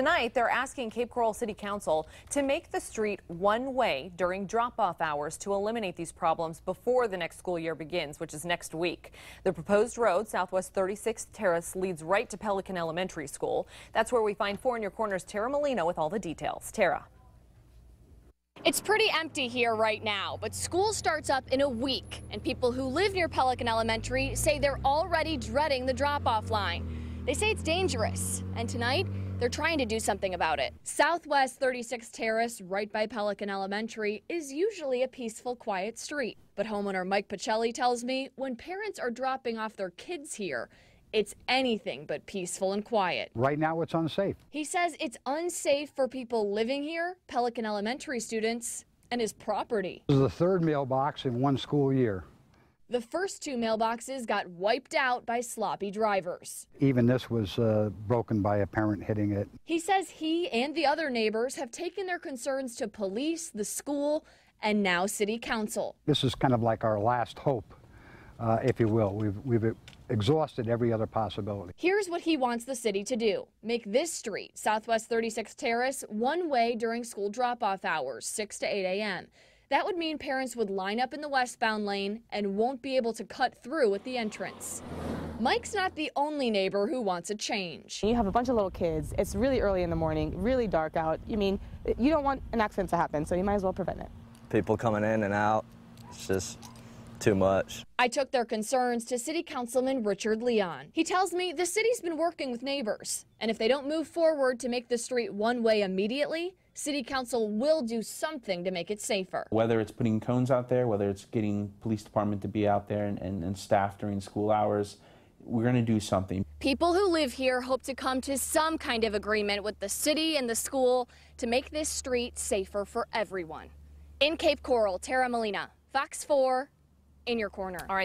Tonight, they're asking Cape Coral City Council to make the street one way during drop-off hours to eliminate these problems before the next school year begins, which is next week. The proposed road, Southwest 36th Terrace, leads right to Pelican Elementary School. That's where we find Four in Your Corner's Tara Molina with all the details. Tara. It's pretty empty here right now, but school starts up in a week, and people who live near Pelican Elementary say they're already dreading the drop-off line. They say it's dangerous, and tonight they're trying to do something about it. Southwest 36 Terrace, right by Pelican Elementary, is usually a peaceful, quiet street. But homeowner Mike Pacelli tells me when parents are dropping off their kids here, it's anything but peaceful and quiet. Right now, it's unsafe. He says it's unsafe for people living here, Pelican Elementary students, and his property. This is the third mailbox in one school year. The first two mailboxes got wiped out by sloppy drivers. Even this was uh, broken by a parent hitting it. He says he and the other neighbors have taken their concerns to police, the school, and now city council. This is kind of like our last hope, uh, if you will. We've, we've exhausted every other possibility. Here's what he wants the city to do. Make this street, Southwest 36th Terrace, one way during school drop-off hours, 6 to 8 a.m. That would mean parents would line up in the westbound lane and won't be able to cut through at the entrance. Mike's not the only neighbor who wants a change. You have a bunch of little kids. It's really early in the morning, really dark out. You mean, you don't want an accident to happen, so you might as well prevent it. People coming in and out, it's just too much. I took their concerns to City Councilman Richard Leon. He tells me the city's been working with neighbors, and if they don't move forward to make the street one way immediately, City Council will do something to make it safer. Whether it's putting cones out there, whether it's getting police department to be out there and, and, and staff during school hours, we're going to do something. People who live here hope to come to some kind of agreement with the city and the school to make this street safer for everyone. In Cape Coral, Tara Molina, Fox 4, in your corner. All right.